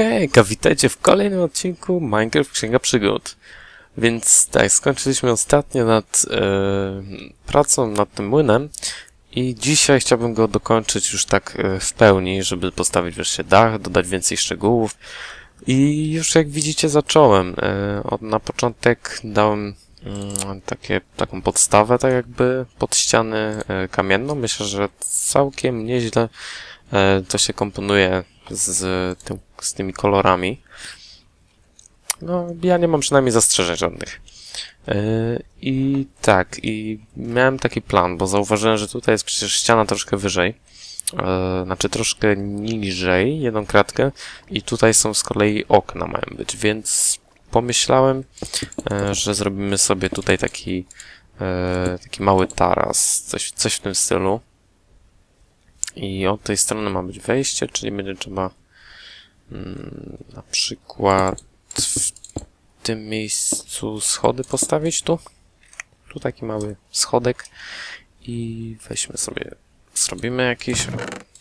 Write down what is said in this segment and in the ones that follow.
Hejka, witajcie w kolejnym odcinku Minecraft Księga Przygód. Więc tak, skończyliśmy ostatnio nad e, pracą nad tym młynem i dzisiaj chciałbym go dokończyć już tak e, w pełni, żeby postawić wreszcie dach, dodać więcej szczegółów. I już jak widzicie zacząłem. E, od, na początek dałem mm, takie, taką podstawę, tak jakby pod ścianę e, kamienną. Myślę, że całkiem nieźle e, to się komponuje z, tym, z tymi kolorami. No, ja nie mam przynajmniej zastrzeżeń żadnych. Yy, I tak, i miałem taki plan, bo zauważyłem, że tutaj jest przecież ściana troszkę wyżej. Yy, znaczy troszkę niżej, jedną kratkę i tutaj są z kolei okna mają być, więc pomyślałem, yy, że zrobimy sobie tutaj taki taki mały taras, coś, coś w tym stylu. I od tej strony ma być wejście, czyli będzie trzeba na przykład w tym miejscu schody postawić tu. Tu taki mały schodek i weźmy sobie, zrobimy jakiś,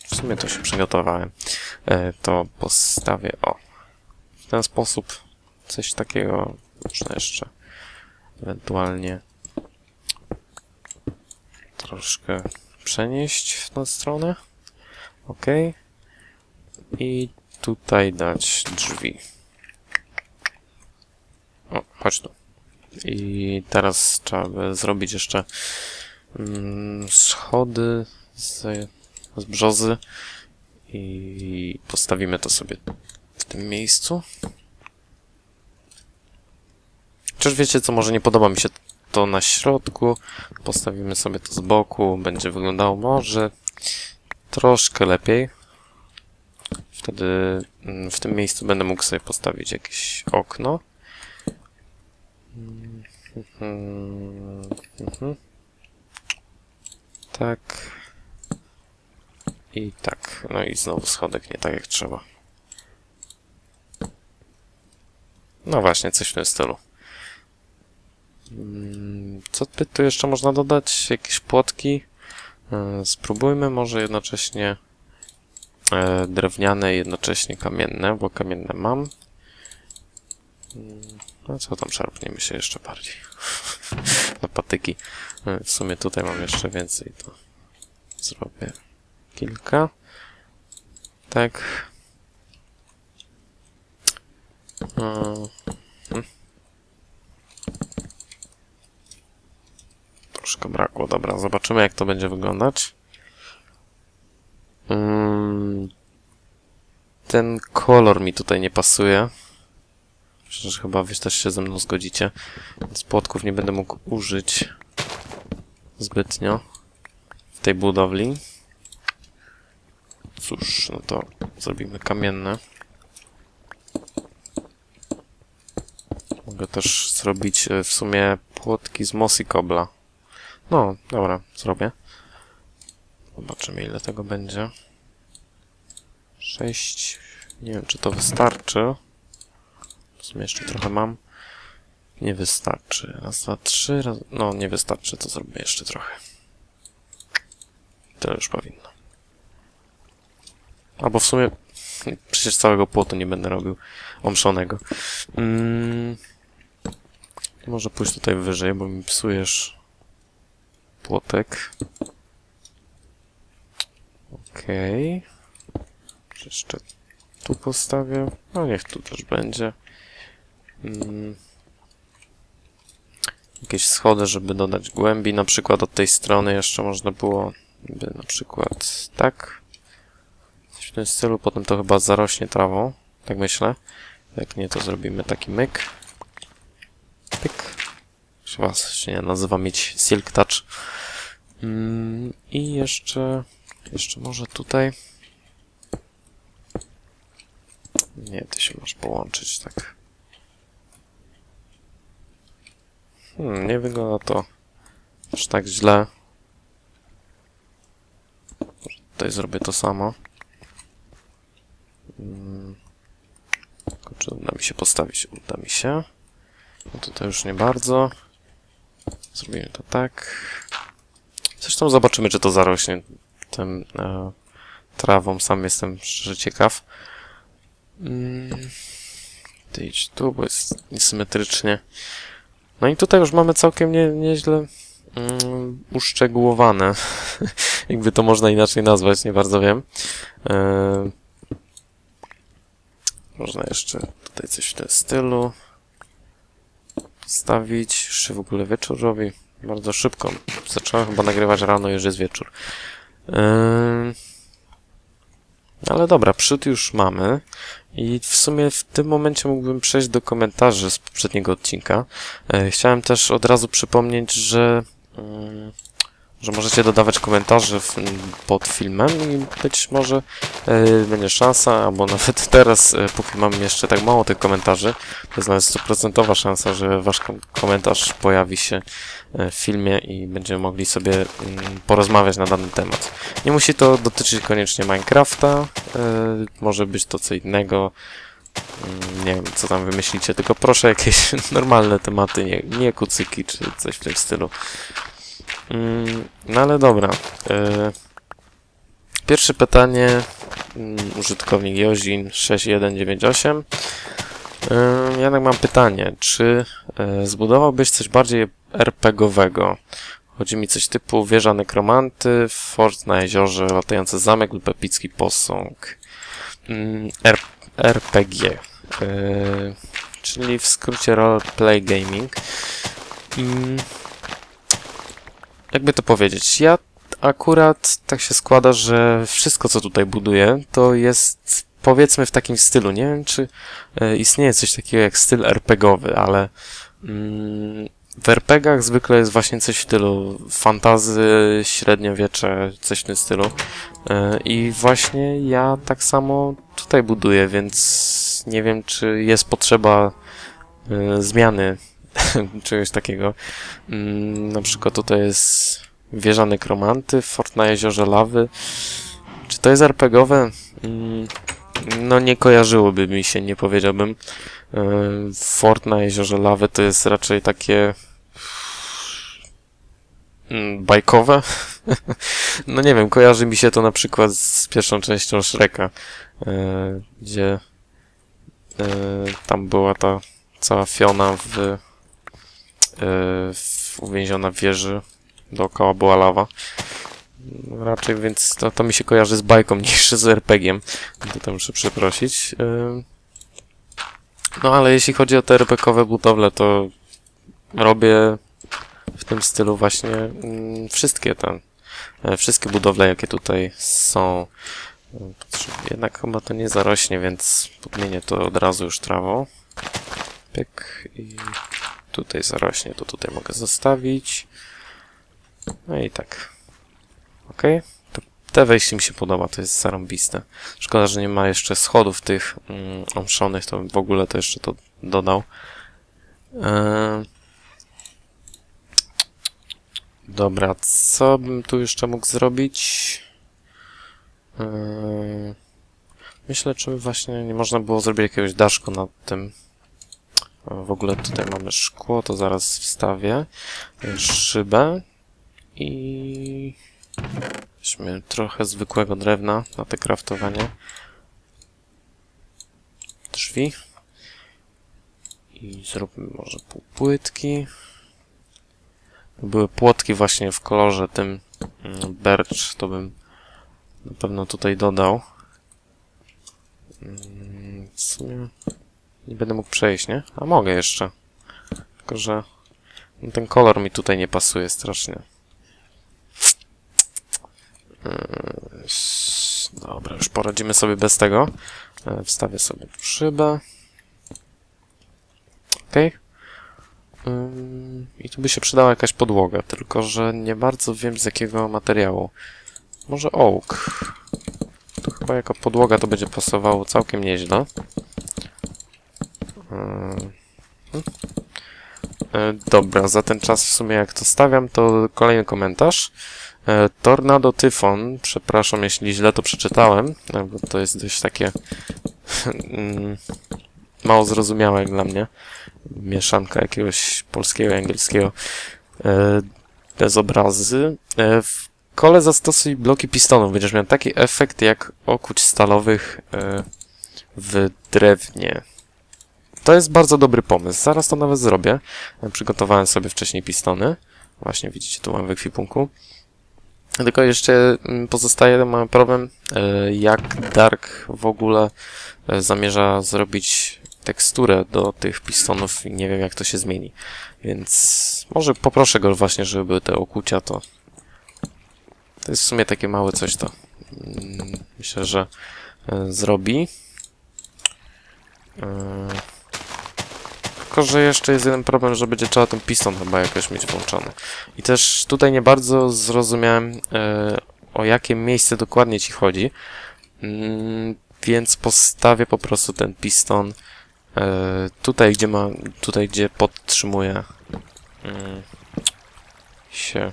w sumie to się przygotowałem, e, to postawię, o, w ten sposób coś takiego można jeszcze ewentualnie troszkę przenieść w tę stronę. OK. I tutaj dać drzwi. O, chodź tu. I teraz trzeba by zrobić jeszcze mm, schody z, z brzozy i postawimy to sobie w tym miejscu. Chociaż wiecie co, może nie podoba mi się to na środku. Postawimy sobie to z boku. Będzie wyglądało może troszkę lepiej. Wtedy mm, w tym miejscu będę mógł sobie postawić jakieś okno. Tak. I tak. No i znowu schodek nie tak jak trzeba. No właśnie, coś w tym stylu. Mm, co tu jeszcze można dodać? Jakieś płotki? Spróbujmy może jednocześnie e, drewniane, jednocześnie kamienne, bo kamienne mam. Mm, no co tam szarpniemy się jeszcze bardziej. Na patyki. E, w sumie tutaj mam jeszcze więcej, to zrobię kilka. Tak. Hmm. Troszkę brakło, dobra, zobaczymy jak to będzie wyglądać. Ten kolor mi tutaj nie pasuje. Że chyba wy też się ze mną zgodzicie. Więc płotków nie będę mógł użyć zbytnio w tej budowli. Cóż, no to zrobimy kamienne. Mogę też zrobić e, w sumie płotki z mossy kobla. No, dobra, zrobię. Zobaczymy ile tego będzie. Sześć. Nie wiem, czy to wystarczy. W sumie jeszcze trochę mam. Nie wystarczy. Raz, dwa, trzy. Raz... No, nie wystarczy, to zrobię jeszcze trochę. Tyle już powinno. Albo w sumie przecież całego płotu nie będę robił omszonego. Mm. Może pójść tutaj wyżej, bo mi psujesz płotek. Okej. Okay. Jeszcze tu postawię. No niech tu też będzie. Mm. Jakieś schody, żeby dodać głębi. Na przykład od tej strony jeszcze można było by na przykład tak. Coś w tym stylu. Potem to chyba zarośnie trawą. Tak myślę. Jak nie, to zrobimy taki myk. Pyk. Chyba się nazywa mieć Silk Touch. Mm, I jeszcze... Jeszcze może tutaj... Nie, ty się masz połączyć, tak. Hmm, nie wygląda to aż tak źle. Tutaj zrobię to samo. Hmm. Czy uda mi się postawić? Uda mi się. No tutaj już nie bardzo. Zrobimy to tak. Zresztą zobaczymy, czy to zarośnie tym e, trawą. Sam jestem szczerze ciekaw. Mm, ty idź tu, bo jest niesymetrycznie. No i tutaj już mamy całkiem nie, nieźle mm, uszczegółowane. Jakby to można inaczej nazwać, nie bardzo wiem. E, można jeszcze tutaj coś w tym stylu stawić. Jeszcze w ogóle wieczór robi bardzo szybko. Zacząłem chyba nagrywać rano, już jest wieczór. Ale dobra, przód już mamy. I w sumie w tym momencie mógłbym przejść do komentarzy z poprzedniego odcinka. Yy, chciałem też od razu przypomnieć, że że możecie dodawać komentarzy w, pod filmem i być może yy, będzie szansa, albo nawet teraz, yy, póki mam jeszcze tak mało tych komentarzy, to jest nawet stuprocentowa szansa, że wasz kom komentarz pojawi się w filmie i będziemy mogli sobie yy, porozmawiać na dany temat. Nie musi to dotyczyć koniecznie Minecrafta, może być to co innego, nie wiem, co tam wymyślicie, tylko proszę jakieś normalne tematy, nie, nie kucyki czy coś w tym stylu. Mm, no ale dobra. E, pierwsze pytanie. Mm, użytkownik Jozin 6198. E, Janek, mam pytanie. Czy e, zbudowałbyś coś bardziej RPGowego? Chodzi mi coś typu wieża nekromanty, fort na jeziorze, latający zamek lub epicki posąg. Mm, RPG. Czyli w skrócie roleplay gaming jakby to powiedzieć, ja akurat tak się składa, że wszystko, co tutaj buduję, to jest powiedzmy w takim stylu. Nie wiem, czy e, istnieje coś takiego jak styl RPGowy, ale mm, w RPGach zwykle jest właśnie coś w stylu fantazy, średniowiecze, coś w tym stylu. E, I właśnie ja tak samo tutaj buduję, więc nie wiem, czy jest potrzeba e, zmiany czegoś takiego. Mm, na przykład tutaj jest wieża nekromanty, fort na jeziorze lawy. Czy to jest RPGowe? Mm, no nie kojarzyłoby mi się, nie powiedziałbym. E, fort na jeziorze lawy to jest raczej takie mm, bajkowe. no nie wiem, kojarzy mi się to na przykład z pierwszą częścią Shreka, e, gdzie e, tam była ta cała Fiona w uwięziona w wieży. Dookoła była lawa. Raczej, więc to, to mi się kojarzy z bajką niż z RPG-iem. To muszę przeprosić. Yy. No ale jeśli chodzi o te RPG-owe budowle, to robię w tym stylu właśnie mm, wszystkie te, e, wszystkie budowle, jakie tutaj są. Jednak chyba to nie zarośnie, więc podmienię to od razu już trawą. Pyk i tutaj zarośnie, to tutaj mogę zostawić. No i tak. Ok. Te wejście mi się podoba, to jest zarąbiste. Szkoda, że nie ma jeszcze schodów tych mm, omszonych, to w ogóle to jeszcze to dodał. Eee... Dobra, co bym tu jeszcze mógł zrobić? Eee... Myślę, czy właśnie nie można było zrobić jakiegoś daszku nad tym w ogóle tutaj mamy szkło, to zaraz wstawię. Szybę. I... Weźmy trochę zwykłego drewna na te kraftowanie. Drzwi. I zróbmy może półpłytki. Były płotki właśnie w kolorze tym mm, birch, to bym na pewno tutaj dodał. Mm, w sumie nie będę mógł przejść, nie? A mogę jeszcze. Tylko, że ten kolor mi tutaj nie pasuje strasznie. Yy, dobra, już poradzimy sobie bez tego. Yy, wstawię sobie szybę. Ok. Yy, I tu by się przydała jakaś podłoga, tylko że nie bardzo wiem z jakiego materiału. Może oak. Tu chyba jako podłoga to będzie pasowało całkiem nieźle. E, dobra, za ten czas w sumie jak to stawiam, to kolejny komentarz. E, Tornado Tyfon, przepraszam jeśli źle to przeczytałem, e, bo to jest dość takie mało zrozumiałe dla mnie. Mieszanka jakiegoś polskiego i angielskiego bez obrazy. W kole zastosuj bloki pistonów. Będziesz miał taki efekt jak okuć stalowych w drewnie. To jest bardzo dobry pomysł. Zaraz to nawet zrobię. Przygotowałem sobie wcześniej pistony. Właśnie widzicie, tu mam w ekwipunku. Tylko jeszcze mm, pozostaje mamy problem, e, jak Dark w ogóle e, zamierza zrobić teksturę do tych pistonów i nie wiem jak to się zmieni. Więc może poproszę go właśnie, żeby te okucia to... To jest w sumie takie małe coś to. mm, Myślę, że e, zrobi. Tylko, że jeszcze jest jeden problem, że będzie trzeba ten piston chyba jakoś mieć włączony. I też tutaj nie bardzo zrozumiałem, e, o jakie miejsce dokładnie ci chodzi. Mm, więc postawię po prostu ten piston e, tutaj, gdzie ma, tutaj, gdzie podtrzymuje mm, się.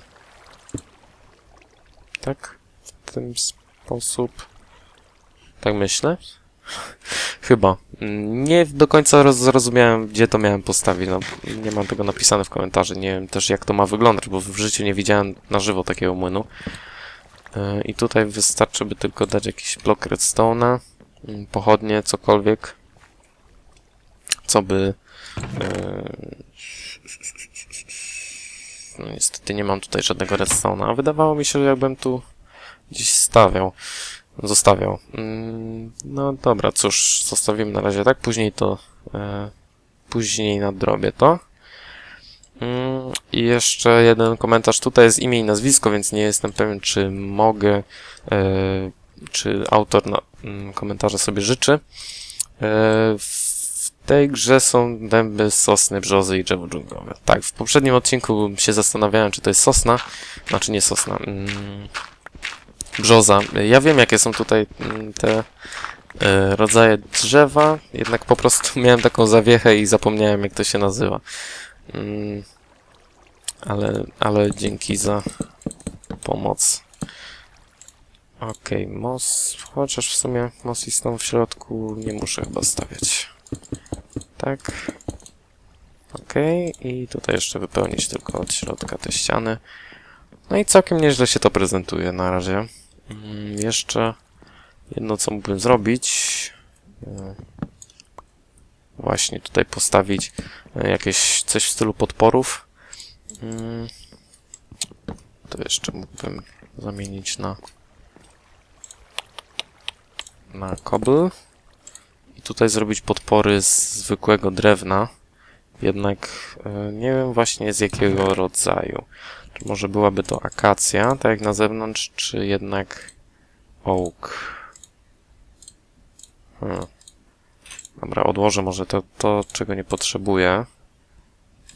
Tak? W ten sposób. Tak myślę. Chyba. Nie do końca roz- zrozumiałem, gdzie to miałem postawić. No, nie mam tego napisane w komentarzu. Nie wiem też, jak to ma wyglądać, bo w życiu nie widziałem na żywo takiego młynu. Yy, I tutaj wystarczy by tylko dać jakiś blok redstone'a, yy, pochodnie, cokolwiek, co by... Yy... No niestety nie mam tutaj żadnego redstone'a, wydawało mi się, że jakbym tu gdzieś stawiał zostawiał. Mm, No dobra, cóż, zostawimy na razie tak, później to e, później nadrobię to. Mm, I jeszcze jeden komentarz. Tutaj jest imię i nazwisko, więc nie jestem pewien, czy mogę, e, czy autor mm, komentarza sobie życzy. E, w tej grze są dęby, sosny, brzozy i drzewo dżunglowe. Tak, w poprzednim odcinku się zastanawiałem, czy to jest sosna, znaczy nie sosna. Brzoza. Ja wiem, jakie są tutaj mm, te e, rodzaje drzewa, jednak po prostu miałem taką zawiechę i zapomniałem, jak to się nazywa. Mm, ale, ale dzięki za pomoc. Okej, okay, mos, chociaż w sumie mos jest tam w środku, nie muszę chyba stawiać. Tak. Okej, okay, i tutaj jeszcze wypełnić tylko od środka te ściany. No i całkiem nieźle się to prezentuje na razie. Mm, Jeszcze jedno, co mógłbym zrobić. e, Właśnie tutaj postawić e, jakieś coś w stylu podporów. Mm, To jeszcze mógłbym zamienić na na kobl. I tutaj zrobić podpory z zwykłego drewna. Jednak e, nie wiem właśnie z jakiego rodzaju. Czy może byłaby to akacja, tak jak na zewnątrz, czy jednak oak? Hmm. Dobra, odłożę może to, to, czego nie potrzebuję.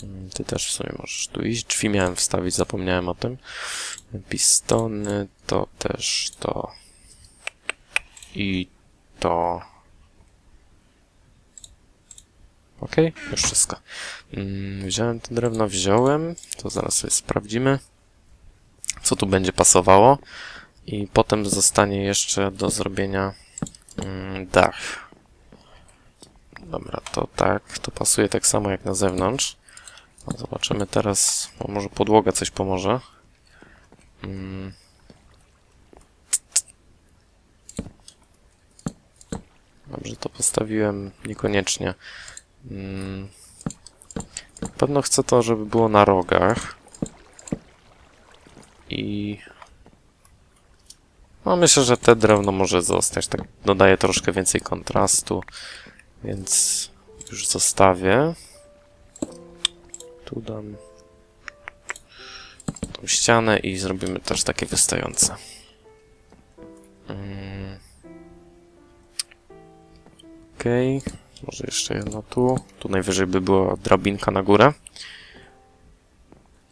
Mm, Ty też w sumie możesz tu iść. Drzwi miałem wstawić, zapomniałem o tym. Pistony, to też to. I to. Okay, już wszystko. Mm, wziąłem to drewno, wziąłem. To zaraz sobie sprawdzimy, co tu będzie pasowało. I potem zostanie jeszcze do zrobienia mm, dach. Dobra, to tak. To pasuje tak samo jak na zewnątrz. No, zobaczymy teraz. Może podłoga coś pomoże. Mm. Dobrze, to postawiłem niekoniecznie. Mm. Na pewno chcę to, żeby było na rogach. I... No myślę, że te drewno może zostać. Tak dodaje troszkę więcej kontrastu. Więc już zostawię. Tu dam tą ścianę i zrobimy też takie wystające. Mm. Okej. Okay. Może jeszcze jedno tu. Tu najwyżej by była drabinka na górę.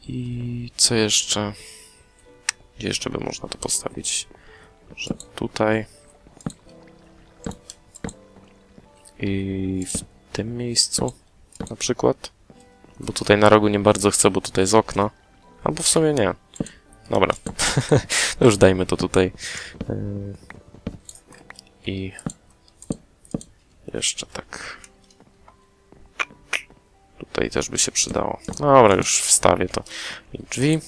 I co jeszcze? Gdzie jeszcze by można to postawić? Może tutaj. I w tym miejscu na przykład. Bo tutaj na rogu nie bardzo chcę, bo tutaj jest okno. Albo w sumie nie. Dobra. już dajmy to tutaj. Yy. I jeszcze tak. Tutaj też by się przydało. Dobra, już wstawię to. I drzwi.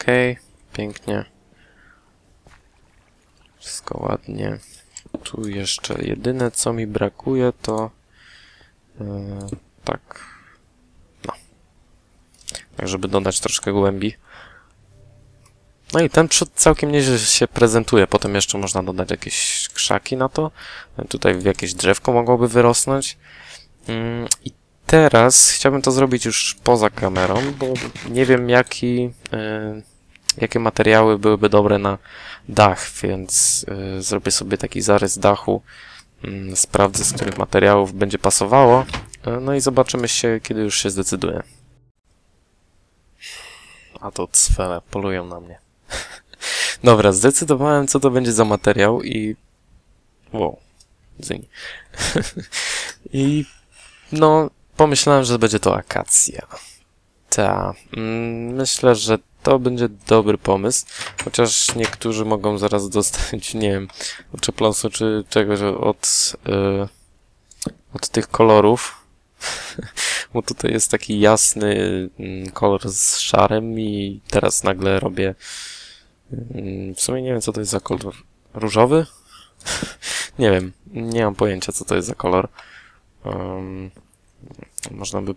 Okej, okay, pięknie. Wszystko ładnie. tu jeszcze jedyne co mi brakuje to yy, tak no tak żeby dodać troszkę głębi no i ten przód całkiem nieźle się prezentuje potem jeszcze można dodać jakieś krzaki na to tutaj jakieś drzewko mogłoby wyrosnąć yy, i teraz chciałbym to zrobić już poza kamerą bo nie wiem jaki yy, jakie materiały byłyby dobre na dach, więc y, zrobię sobie taki zarys dachu, y, sprawdzę z których materiałów będzie pasowało, y, no i zobaczymy się, kiedy już się zdecyduję. A to cwele, polują na mnie. Dobra, zdecydowałem, co to będzie za materiał i... Wow, dzyń. I no, pomyślałem, że będzie to akacja. Ta, mm, myślę, że to będzie dobry pomysł, chociaż niektórzy mogą zaraz dostać, nie wiem, oczepląsu czy czegoś od, yy, od tych kolorów, bo tutaj jest taki jasny mm, kolor z szarym i teraz nagle robię, w sumie nie wiem co to jest za kolor, różowy? nie wiem, nie mam pojęcia co to jest za kolor. Um, można by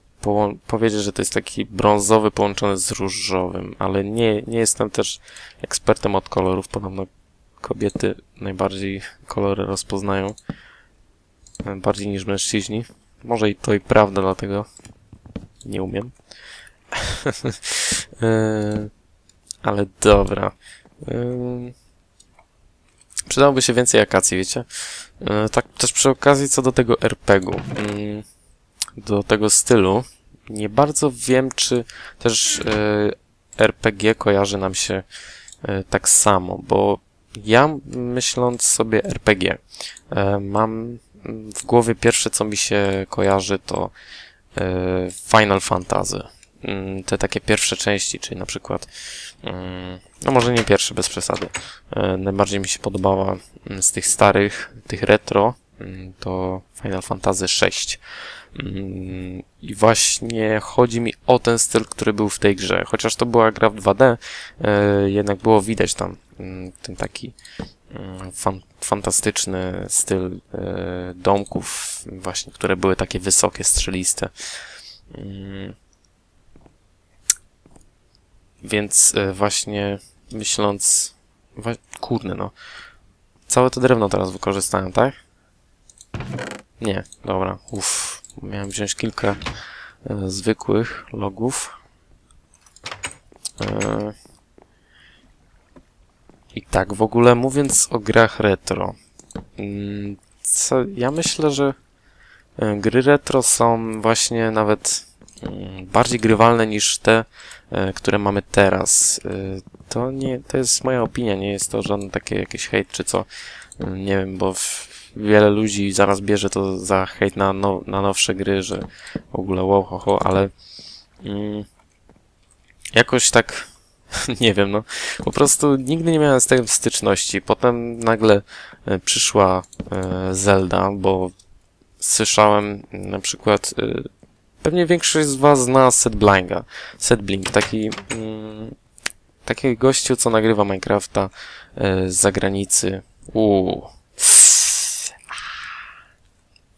powiedzieć, że to jest taki brązowy połączony z różowym, ale nie, nie jestem też ekspertem od kolorów. Podobno kobiety najbardziej kolory rozpoznają. Bardziej niż mężczyźni. Może i to i prawda, dlatego nie umiem. E, ale dobra. Przydałoby się więcej akacji, wiecie? E, tak też przy okazji co do tego RPG-u. Do tego stylu. Nie bardzo wiem, czy też e, RPG kojarzy nam się e, tak samo, bo ja myśląc sobie RPG, mam w głowie pierwsze, co mi się kojarzy, to Final Fantasy. Mm, te takie pierwsze części, czyli na przykład, mm, no może nie pierwsze, bez przesady. Najbardziej mi się podobała mm, z tych starych, tych retro, to Final Fantasy VI. I właśnie chodzi mi o ten styl, który był w tej grze. Chociaż to była gra w 2D, e, jednak było widać tam ten taki fan, fantastyczny styl e, domków, właśnie, które były takie wysokie, strzeliste. Więc e, właśnie myśląc, kurde no, całe to drewno teraz wykorzystałem, tak? Nie, dobra, uff. Miałem wziąć kilka e, zwykłych logów. E, I tak, w ogóle mówiąc o grach retro, mm, co, ja myślę, że e, gry retro są właśnie nawet bardziej grywalne niż te, e, które mamy teraz. E, to nie, to jest moja opinia, nie jest to żadne takie jakieś hejt czy co. Nie wiem, bo wiele ludzi zaraz bierze to za hejt na, no, na nowsze gry, że w ogóle wow, ho, ho, ale mm, jakoś tak nie wiem, no po prostu nigdy nie miałem z tym styczności. Potem nagle e, przyszła e, Zelda, bo słyszałem na przykład e, pewnie większość z was zna Setblinga. Setblink, taki mm, taki gościu, co nagrywa Minecrafta z zagranicy. Uuu,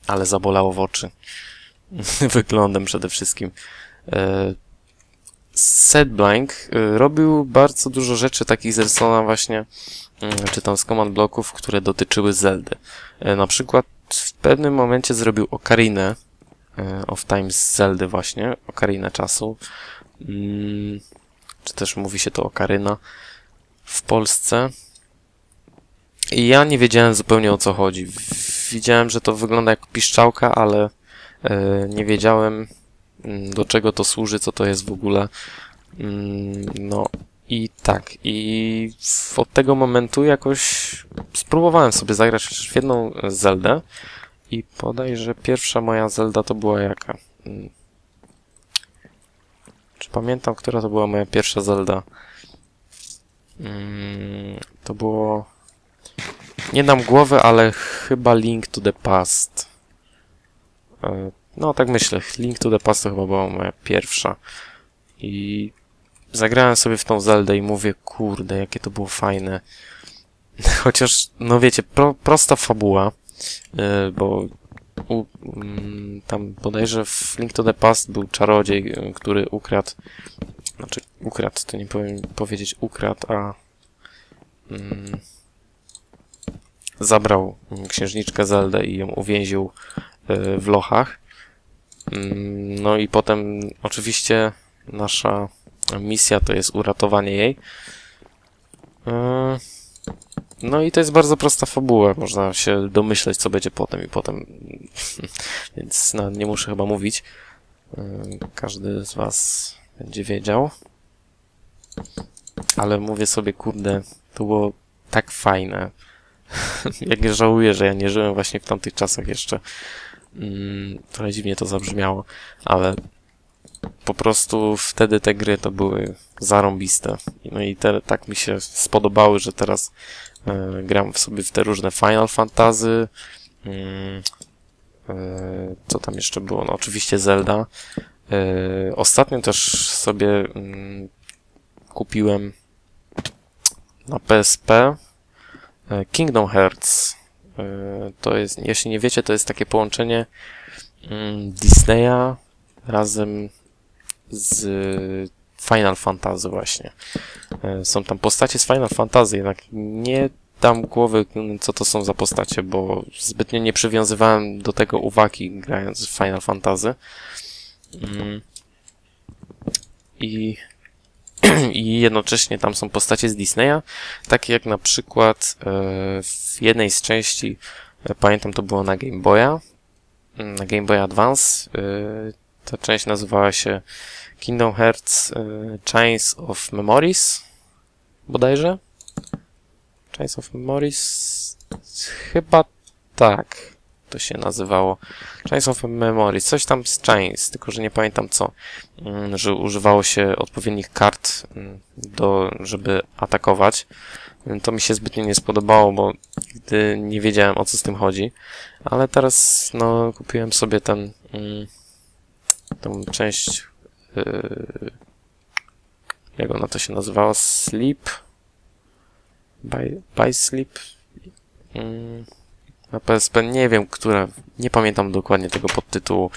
ale zabolało w oczy. Wyglądem przede wszystkim. E, Setblank e, robił bardzo dużo rzeczy takich z Ersona właśnie, mm, czy tam z command bloków, które dotyczyły Zeldy. E, na przykład w pewnym momencie zrobił Okarinę of Time z Zeldy właśnie, Okarinę czasu. Mm, czy też mówi się to Okaryna w Polsce. I ja nie wiedziałem zupełnie o co chodzi widziałem, że to wygląda jak piszczałka, ale e, nie wiedziałem mm, do czego to służy, co to jest w ogóle. Mm, no i tak, i od tego momentu jakoś spróbowałem sobie zagrać w jedną Zeldę i podaj, że pierwsza moja Zelda to była jaka? Mm. Czy pamiętam, która to była moja pierwsza Zelda? To było nie dam głowy, ale chyba Link to the Past. E, no, tak myślę. Link to the Past to chyba była moja pierwsza. I zagrałem sobie w tą Zeldę i mówię, kurde, jakie to było fajne. chociaż, no wiecie, pro, prosta fabuła, bo u, mm, tam bodajże w Link to the Past był czarodziej, yy, który ukradł, znaczy ukradł, to nie powiem powiedzieć ukradł, a mm, zabrał księżniczkę Zeldę i ją uwięził yy, w lochach. Mm, No i potem oczywiście nasza misja to jest uratowanie jej. No i to jest bardzo prosta fabuła, można się domyśleć, co będzie potem i potem, więc no, nie muszę chyba mówić. Yy, Każdy z was będzie wiedział. Ale mówię sobie, kurde, to było tak fajne. Jak żałuję, że ja nie żyłem właśnie w tamtych czasach jeszcze. Mm, Trochę dziwnie to zabrzmiało, ale po prostu wtedy te gry to były zarąbiste. No i te tak mi się spodobały, że teraz gram w sobie w te różne Final Fantasy. Mm, e, co tam jeszcze było? No oczywiście Zelda. E, ostatnio też sobie mm, kupiłem na PSP e, Kingdom Hearts. E, to jest, jeśli nie wiecie, to jest takie połączenie mm, Disneya razem z Final Fantasy właśnie. E, Są tam postacie z Final Fantasy, jednak nie dam głowy, mm, co to są za postacie, bo zbytnio nie przywiązywałem do tego uwagi grając w Final Fantasy. Mm. I, I jednocześnie tam są postacie z Disneya, takie jak na przykład e, w jednej z części, e, pamiętam to było na Game Boya, mm, na Game Boy Advance, ta część nazywała się Kingdom Hearts Chains of Memories, bodajże. Chains of Memories, chyba tak to się nazywało. Chains of Memories, coś tam z Chains, tylko że nie pamiętam co. Mm, Że używało się odpowiednich kart mm, do, żeby atakować. Mm, To mi się zbytnio nie spodobało, bo gdy nie wiedziałem o co z tym chodzi. Ale teraz, no, kupiłem sobie ten, tą część, yy, jak ona to się nazywała? Sleep? By, by Sleep? Mm, na PSP nie wiem, która, nie pamiętam dokładnie tego podtytułu.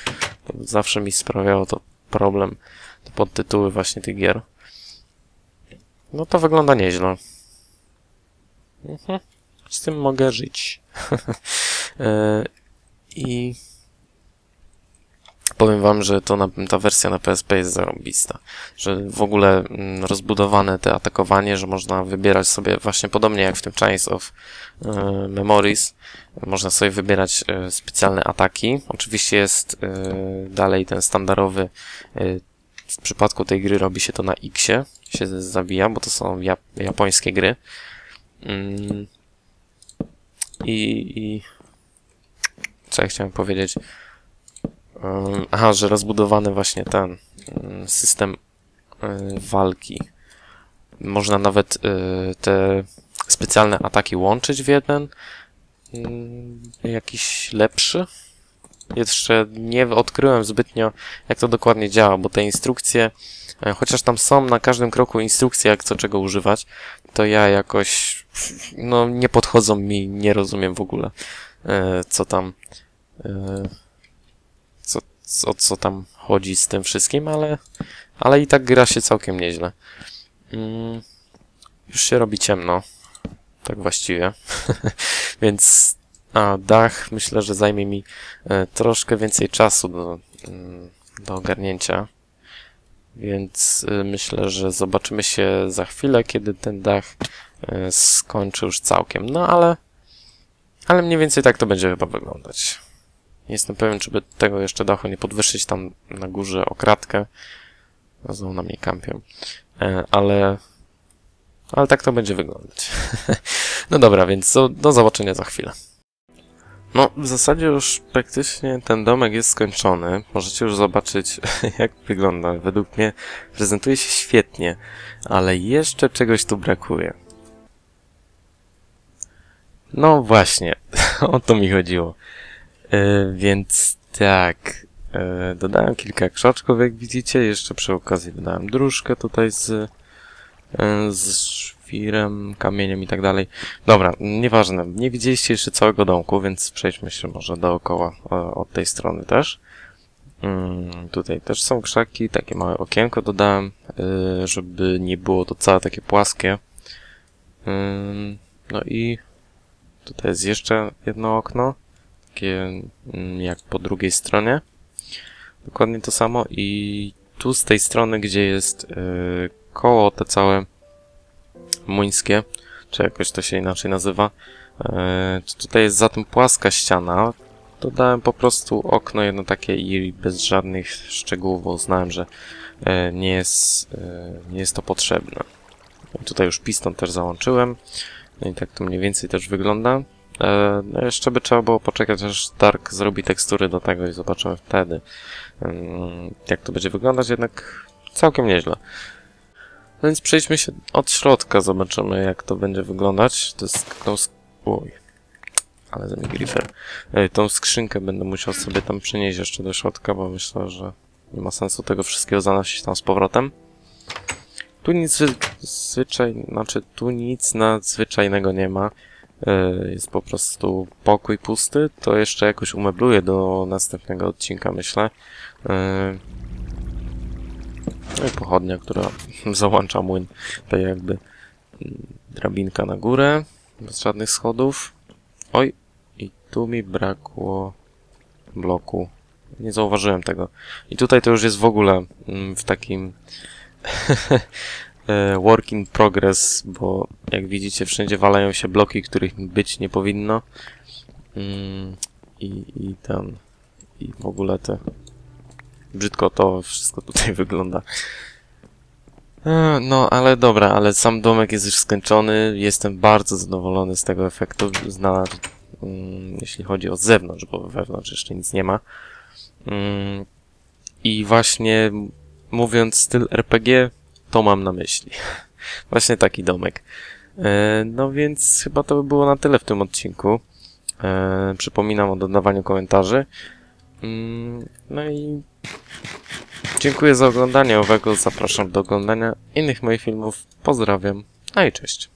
Zawsze mi sprawiało to problem, te podtytuły właśnie tych gier. No to wygląda nieźle. Mhm. Z tym mogę żyć. E, I powiem wam, że to na, ta wersja na PSP jest zarąbista. Że w ogóle mm, rozbudowane te atakowanie, że można wybierać sobie właśnie podobnie jak w tym Chains of e, Memories, można sobie wybierać e, specjalne ataki. Oczywiście jest e, dalej ten standardowy w przypadku tej gry robi się to na X-ie, się zabija, bo to są jap japońskie gry. Mm. I, I co ja chciałem powiedzieć? Aha, że rozbudowany właśnie ten um, system y, walki. Można nawet y, te specjalne ataki łączyć w jeden. Mm, jakiś lepszy. Jeszcze nie odkryłem zbytnio, jak to dokładnie działa, bo te instrukcje, e, chociaż tam są na każdym kroku instrukcje, jak co czego używać, to ja jakoś, no, nie podchodzą mi, nie rozumiem w ogóle, e, co tam, e, o co tam chodzi z tym wszystkim, ale, ale i tak gra się całkiem nieźle. Mm, już się robi ciemno. Tak właściwie. Więc a dach myślę, że zajmie mi e, troszkę więcej czasu do, mm, do ogarnięcia. Więc e, myślę, że zobaczymy się za chwilę, kiedy ten dach e, skończy już całkiem. No ale, ale mniej więcej tak to będzie chyba wyglądać. Nie jestem pewien, czy by tego jeszcze dachu nie podwyższyć tam na górze o kratkę. Znowu na mnie kampią. E, Ale, ale tak to będzie wyglądać. no dobra, więc do, do zobaczenia za chwilę. No, w zasadzie już praktycznie ten domek jest skończony. Możecie już zobaczyć, jak wygląda. Według mnie prezentuje się świetnie, ale jeszcze czegoś tu brakuje. No właśnie, o to mi chodziło. E, więc tak, e, dodałem kilka krzaczków, jak widzicie. Jeszcze przy okazji dodałem dróżkę tutaj z, e, z szafirem, kamieniem i tak dalej. Dobra, nieważne. Nie widzieliście jeszcze całego domku, więc przejdźmy się może dookoła od tej strony też. Mm, tutaj też są krzaki, takie małe okienko dodałem, żeby nie było to całe takie płaskie. Ym, no i tutaj jest jeszcze jedno okno, takie mm, jak po drugiej stronie. Dokładnie to samo i tu z tej strony, gdzie jest y, koło te całe muńskie, czy jakoś to się inaczej nazywa, y, tutaj jest za tym płaska ściana, dodałem po prostu okno jedno takie i bez żadnych szczegółów, bo uznałem, że e, nie jest, nie jest to potrzebne. Tutaj już piston też załączyłem. No i tak to mniej więcej też wygląda. E, no jeszcze by trzeba było poczekać, aż Dark zrobi tekstury do tego i zobaczymy wtedy, mm, jak to będzie wyglądać, jednak całkiem nieźle. No więc przejdźmy się od środka, zobaczymy jak to będzie wyglądać. To jest tą... Oj, ale za griffer. Tą skrzynkę będę musiał sobie tam przenieść jeszcze do środka, bo myślę, że nie ma sensu tego wszystkiego zanosić tam z powrotem. Tu nic zwyczaj, znaczy tu nic nadzwyczajnego nie ma. E, jest po prostu pokój pusty. To jeszcze jakoś umebluję do następnego odcinka, myślę. E, no i pochodnia, która załącza młyn. To jakby mm, drabinka na górę, bez żadnych schodów. Oj, tu mi brakło bloku. Nie zauważyłem tego. I tutaj to już jest w ogóle mm, w takim work in progress, bo jak widzicie wszędzie walają się bloki, których być nie powinno. Mm, I, i ten... I w ogóle te... Brzydko to wszystko tutaj wygląda. E, no, ale dobra, ale sam domek jest już skończony. Jestem bardzo zadowolony z tego efektu. Znalazł Mm, jeśli chodzi o zewnątrz, bo wewnątrz jeszcze nic nie ma. Mm, I właśnie mówiąc styl RPG, to mam na myśli. Właśnie taki domek. E, no więc chyba to by było na tyle w tym odcinku. E, przypominam o dodawaniu komentarzy. Mm, no i dziękuję za oglądanie owego. Zapraszam do oglądania innych moich filmów. Pozdrawiam. No i cześć.